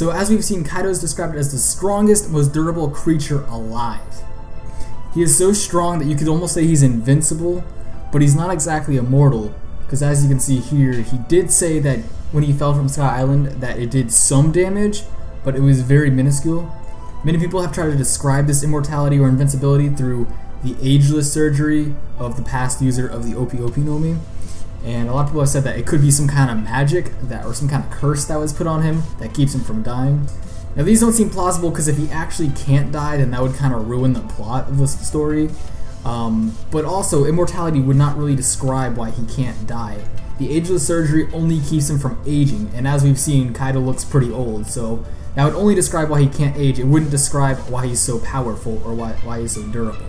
So as we've seen, Kaido is described as the strongest, most durable creature alive. He is so strong that you could almost say he's invincible, but he's not exactly immortal, because as you can see here, he did say that when he fell from Sky Island that it did some damage, but it was very minuscule. Many people have tried to describe this immortality or invincibility through the ageless surgery of the past user of the Ope Ope no Mi. And a lot of people have said that it could be some kind of magic that or some kind of curse that was put on him that keeps him from dying. Now these don't seem plausible because if he actually can't die, then that would kind of ruin the plot of the story. Um, but also, immortality would not really describe why he can't die. The ageless surgery only keeps him from aging, and as we've seen, Kaido looks pretty old, so that would only describe why he can't age. It wouldn't describe why he's so powerful or why, why he's so durable.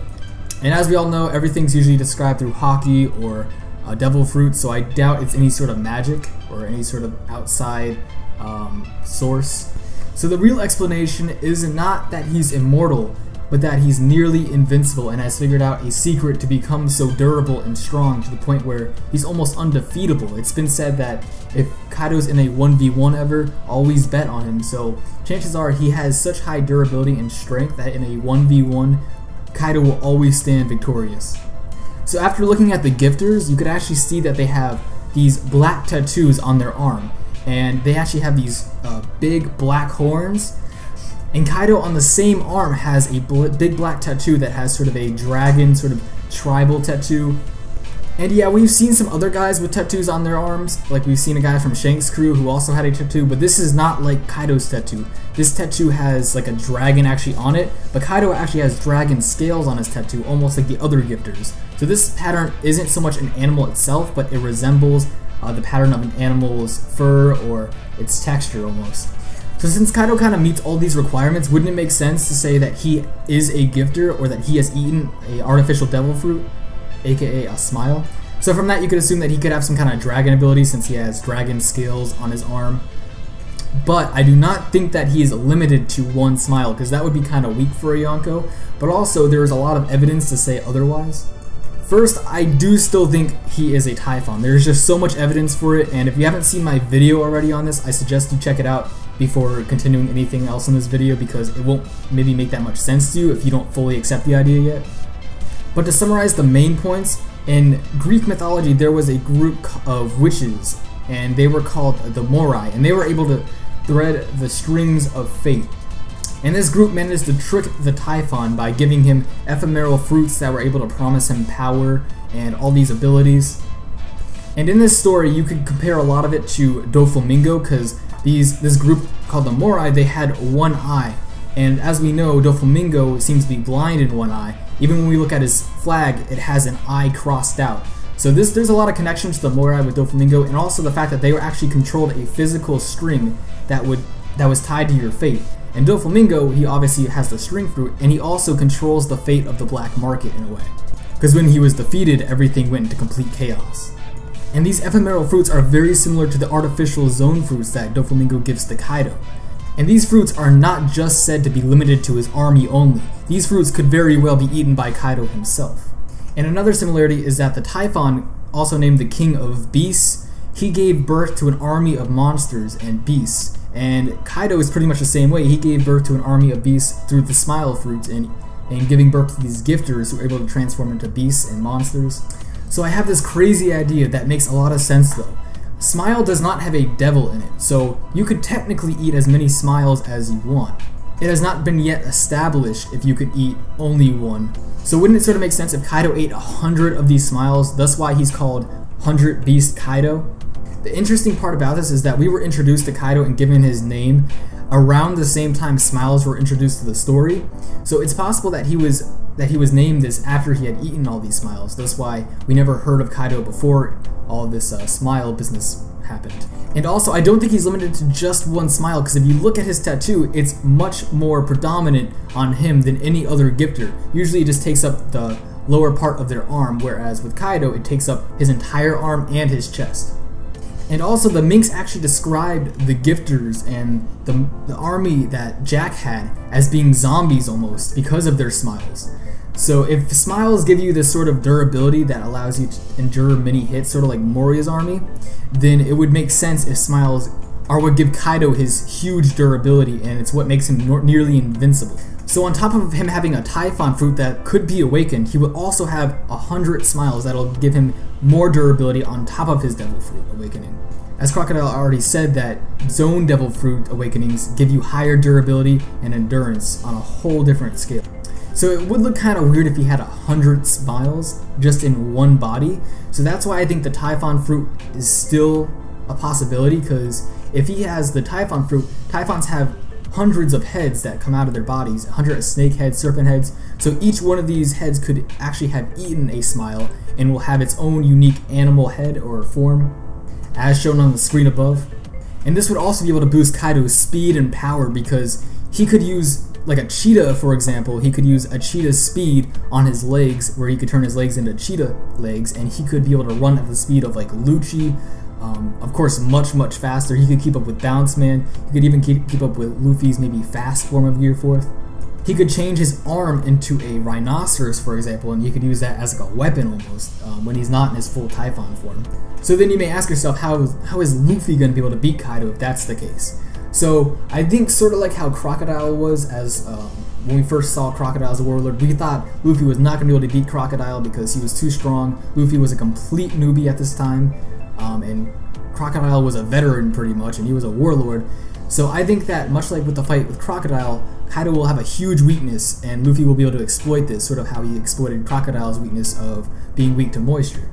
And as we all know, everything's usually described through haki or uh, devil fruit, so I doubt it's any sort of magic or any sort of outside um, source. So the real explanation is not that he's immortal, but that he's nearly invincible and has figured out a secret to become so durable and strong to the point where he's almost undefeatable. It's been said that if Kaido's in a 1v1 ever, always bet on him, so chances are he has such high durability and strength that in a 1v1, Kaido will always stand victorious. So after looking at the gifters, you could actually see that they have these black tattoos on their arm. And they actually have these uh, big black horns. And Kaido on the same arm has a bl big black tattoo that has sort of a dragon sort of tribal tattoo and yeah, we've seen some other guys with tattoos on their arms. Like we've seen a guy from Shanks' crew who also had a tattoo, but this is not like Kaido's tattoo. This tattoo has like a dragon actually on it, but Kaido actually has dragon scales on his tattoo, almost like the other gifters. So this pattern isn't so much an animal itself, but it resembles uh, the pattern of an animal's fur or its texture almost. So since Kaido kind of meets all these requirements, wouldn't it make sense to say that he is a gifter or that he has eaten a artificial devil fruit? Aka a smile. So from that you could assume that he could have some kind of dragon ability since he has dragon skills on his arm. But I do not think that he is limited to one smile because that would be kind of weak for a Yonko. But also there is a lot of evidence to say otherwise. First, I do still think he is a Typhon. There's just so much evidence for it, and if you haven't seen my video already on this, I suggest you check it out before continuing anything else in this video because it won't maybe make that much sense to you if you don't fully accept the idea yet. But to summarize the main points, in Greek mythology there was a group of witches, and they were called the Moirai, and they were able to thread the strings of fate. And this group managed to trick the Typhon by giving him ephemeral fruits that were able to promise him power and all these abilities. And in this story, you could compare a lot of it to Doflamingo because these this group called the Moirai, they had one eye. And as we know, Doflamingo seems to be blind in one eye, even when we look at his flag, it has an eye crossed out. So this, there's a lot of connections to the Moirai with Doflamingo, and also the fact that they were actually controlled a physical string that would that was tied to your fate. And Doflamingo, he obviously has the string fruit, and he also controls the fate of the black market in a way. Because when he was defeated, everything went into complete chaos. And these ephemeral fruits are very similar to the artificial Zoan fruits that Doflamingo gives to Kaido. And these fruits are not just said to be limited to his army only. These fruits could very well be eaten by Kaido himself. And another similarity is that the Typhon, also named the King of Beasts, he gave birth to an army of monsters and beasts. And Kaido is pretty much the same way. He gave birth to an army of beasts through the Smile Fruit and, and giving birth to these gifters who are able to transform into beasts and monsters. So I have this crazy idea that makes a lot of sense though. Smile does not have a devil in it, so you could technically eat as many smiles as you want. It has not been yet established if you could eat only one. So wouldn't it sort of make sense if Kaido ate a hundred of these smiles, thus why he's called Hundred Beast Kaido? The interesting part about this is that we were introduced to Kaido and given his name around the same time Smiles were introduced to the story. So it's possible that he was that he was named this after he had eaten all these smiles. That's why we never heard of Kaido before all this uh, smile business happened. And also, I don't think he's limited to just one smile, because if you look at his tattoo, it's much more predominant on him than any other gifter. Usually it just takes up the lower part of their arm, whereas with Kaido, it takes up his entire arm and his chest. And also, the Minks actually described the gifters and the, the army that Jack had as being zombies almost because of their smiles. So if smiles give you this sort of durability that allows you to endure many hits, sort of like Moria's army, then it would make sense if smiles are what give Kaido his huge durability, and it's what makes him nearly invincible. So on top of him having a Typhon fruit that could be awakened, he would also have a hundred smiles that'll give him more durability on top of his Devil Fruit awakening. As Crocodile already said that Zoan Devil Fruit awakenings give you higher durability and endurance on a whole different scale. So it would look kind of weird if he had a hundred smiles just in one body. So that's why I think the Typhon fruit is still a possibility because if he has the Typhon fruit, Typhons have hundreds of heads that come out of their bodies, 100 snake heads, serpent heads. So each one of these heads could actually have eaten a smile and will have its own unique animal head or form, as shown on the screen above. And this would also be able to boost Kaido's speed and power because he could use like a cheetah, for example, he could use a cheetah's speed on his legs, where he could turn his legs into cheetah legs, and he could be able to run at the speed of like Lucci. Um, of course, much much faster. He could keep up with Bounce Man. He could even keep keep up with Luffy's maybe fast form of Gear Fourth. He could change his arm into a rhinoceros, for example, and you could use that as like a weapon almost um, when he's not in his full Typhon form. So then you may ask yourself, how, how is Luffy going to be able to beat Kaido if that's the case? So I think sort of like how Crocodile was as um, when we first saw Crocodile as a warlord, we thought Luffy was not going to be able to beat Crocodile because he was too strong. Luffy was a complete newbie at this time, um, and Crocodile was a veteran pretty much, and he was a warlord. So I think that much like with the fight with Crocodile, Kaido will have a huge weakness, and Luffy will be able to exploit this, sort of how he exploited Crocodile's weakness of being weak to moisture.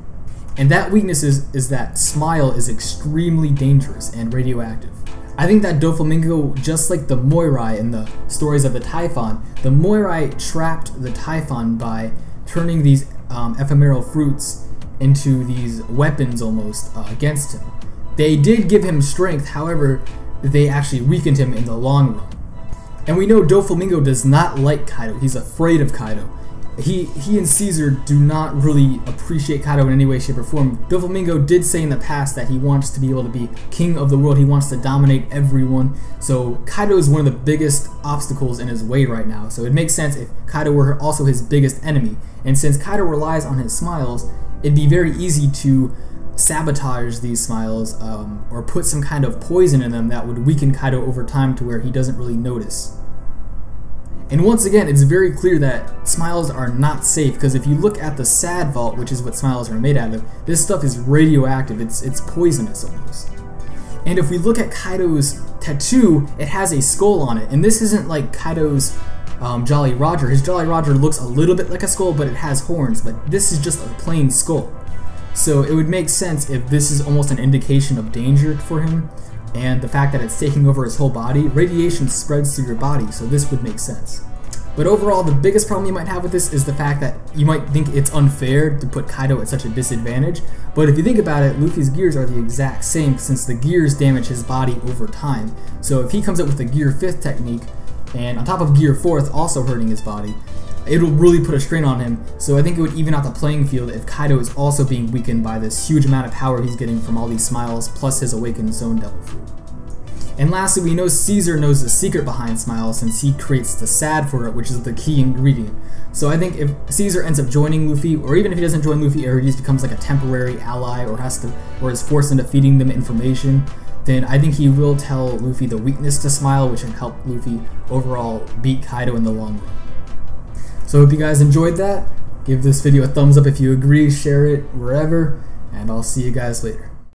And that weakness is, is that Smile is extremely dangerous and radioactive. I think that Doflamingo, just like the Moirai in the stories of the Typhon, the Moirai trapped the Typhon by turning these um, ephemeral fruits into these weapons almost uh, against him. They did give him strength, however, they actually weakened him in the long run. And we know Doflamingo does not like Kaido, he's afraid of Kaido he he and Caesar do not really appreciate Kaido in any way, shape, or form. Doflamingo did say in the past that he wants to be able to be king of the world. He wants to dominate everyone. So Kaido is one of the biggest obstacles in his way right now. So it makes sense if Kaido were also his biggest enemy. And since Kaido relies on his smiles, it'd be very easy to sabotage these smiles um, or put some kind of poison in them that would weaken Kaido over time to where he doesn't really notice. And once again, it's very clear that smiles are not safe because if you look at the sad vault, which is what smiles are made out of, this stuff is radioactive. It's it's poisonous almost. And if we look at Kaido's tattoo, it has a skull on it. And this isn't like Kaido's um, Jolly Roger. His Jolly Roger looks a little bit like a skull, but it has horns. But this is just a plain skull. So it would make sense if this is almost an indication of danger for him and the fact that it's taking over his whole body, radiation spreads through your body, so this would make sense. But overall, the biggest problem you might have with this is the fact that you might think it's unfair to put Kaido at such a disadvantage, but if you think about it, Luffy's gears are the exact same since the gears damage his body over time. So if he comes up with the Gear 5th technique, and on top of Gear 4th also hurting his body, it'll really put a strain on him. So I think it would even out the playing field if Kaido is also being weakened by this huge amount of power he's getting from all these smiles plus his awakened Zoan devil fruit. And lastly, we know Caesar knows the secret behind Smile since he creates the sad for it, which is the key ingredient. So I think if Caesar ends up joining Luffy, or even if he doesn't join Luffy, or he just becomes like a temporary ally, or has to, or is forced into feeding them information, then I think he will tell Luffy the weakness to Smile, which can help Luffy overall beat Kaido in the long run. So I hope you guys enjoyed that. Give this video a thumbs up if you agree, share it wherever, and I'll see you guys later.